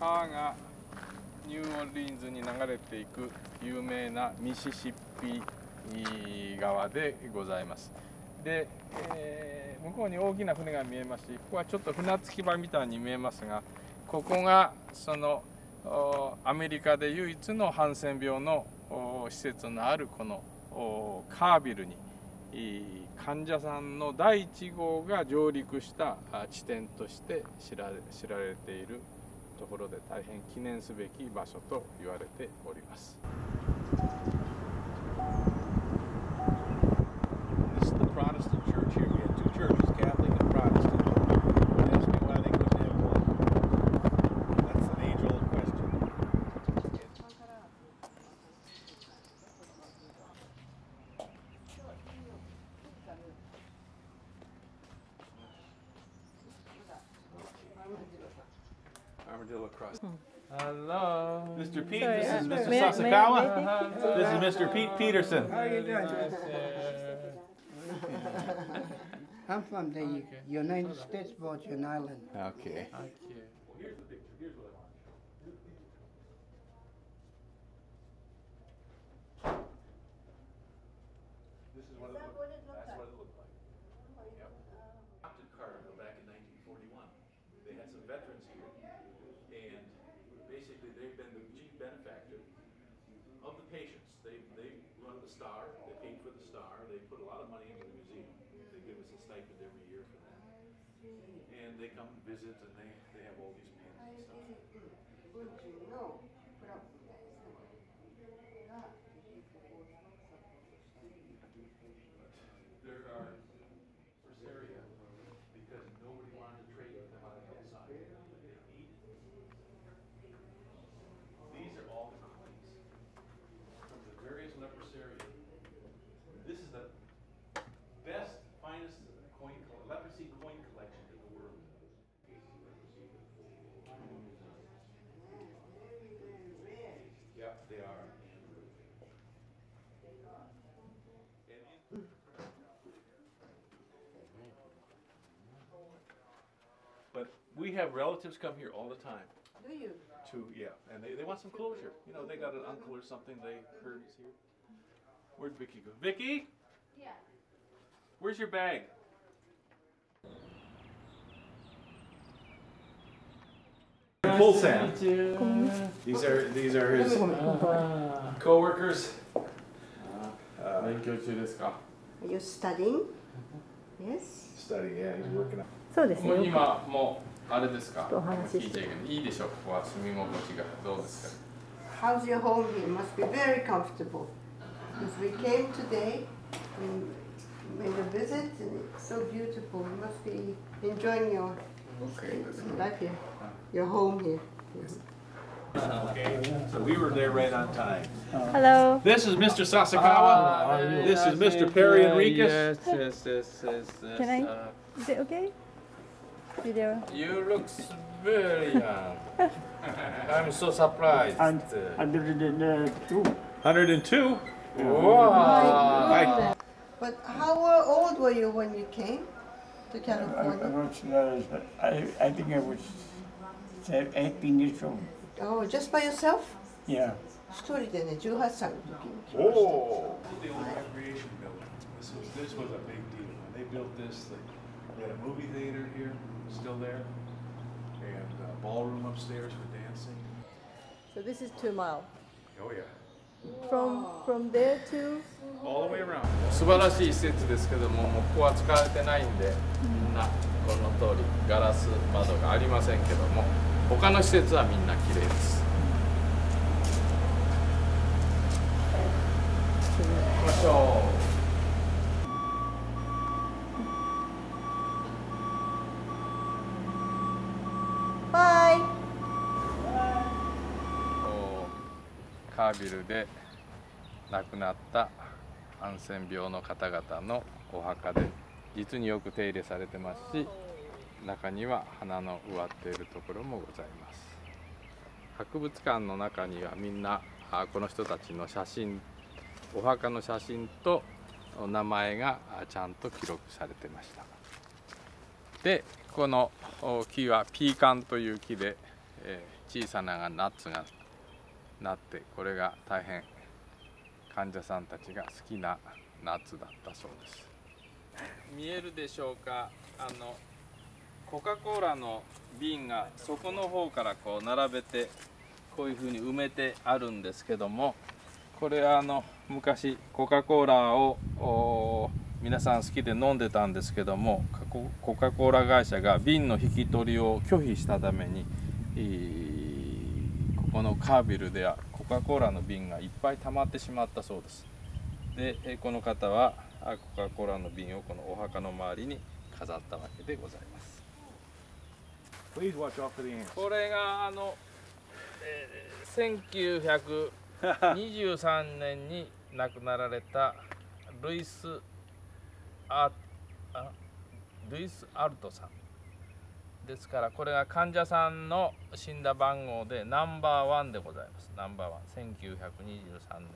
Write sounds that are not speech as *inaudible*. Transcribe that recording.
川がニューオーリンズに流れていく有名なミシシッピ川でございます。で、えー、向こうに大きな船が見えますしここはちょっと船着き場みたいに見えますがここがそのアメリカで唯一のハンセン病の施設のあるこのカービルに患者さんの第1号が上陸した地点として知られているところで大変記念すべき場所と言われております。Armadillo cross. Hello. Mr. Pete, Sorry, this is Mr. May, Sasakawa. May, may, this is Mr. Pete Peterson. How are you doing? *laughs* I'm from the okay. United States Virgin Islands. Okay. okay. they put a lot of money into the museum. They give us a stipend every year for that. And they come and visit and they, they have all these bands and stuff. Would you know we have relatives come here all the time Do you? to, yeah, and they, they want some closure. You know, they got an uncle or something they heard is here. Where'd Vicky go? Vicky? Yeah. Where's your bag? Full Sam. These are these are his co-workers. Uh, 勉強中ですか Are you studying? Yes. Studying, yeah, he's working on. そうですね。もう今もう あれですかちょっとお話し聞いていいいいでしょうここは住み心地がどうですか How's your home here? Must be very comfortable. Because we came today and made a visit and it's so beautiful. You must be enjoying your Okay. life here, your home here. Okay, so we were there right on time. Hello. This is Mr. Sasakawa. This is Mr. Perry Enriquez. Yes, yes, yes, yes. yes. Can I? Uh, Is it okay? Video. you look very young. *laughs* I'm so surprised. And under the two. 102. wow. But how old were you when you came to I, I, California? was, uh, I, I think I was se- 18 years old. Oh, just by yourself? Yeah. 一人でね、18歳の時に来ました。 Oh. The old recreation building. This was, this was a big deal. When they built this, they, They had a movie theater here, still there, and a ballroom upstairs for dancing. So this is two mile. Oh, yeah. From from there to All the way around. 素晴らしい施設ですけども、もうここは使われてないんで、みんなこの通りガラス窓がありませんけども、他の施設はみんな綺麗です。行きましょバイう。こうカービルで亡くなったハンセン病の方々のお墓で実によく手入れされてますし中には花の植わっているところもございます。博物館の中にはみんなあこの人たちの写真お墓の写真とお名前があちゃんと記録されてました。でこのお木はピーカンという木で、えー小さなナッツがなってこれが大変患者さんたちが好きなナッツだったそうです。見えるでしょうか？あのコカ・コーラの瓶が底の方からこう並べてこういうふうに埋めてあるんですけどもこれはあの昔コカ・コーラを皆さん好きで飲んでたんですけどもココカ・コーラ会社が瓶の引き取りを拒否したために、えーここのカービルではコカ・コーラの瓶がいっぱい溜まってしまったそうです。でえーこの方はあコカ・コーラの瓶をこのお墓の周りに飾ったわけでございます.これがあの、えー1923年に亡くなられたルイス・アあルイス・アルトさんですからこれが患者さんの死んだ番号でナンバーワンでございます。ナンバーワン1923年。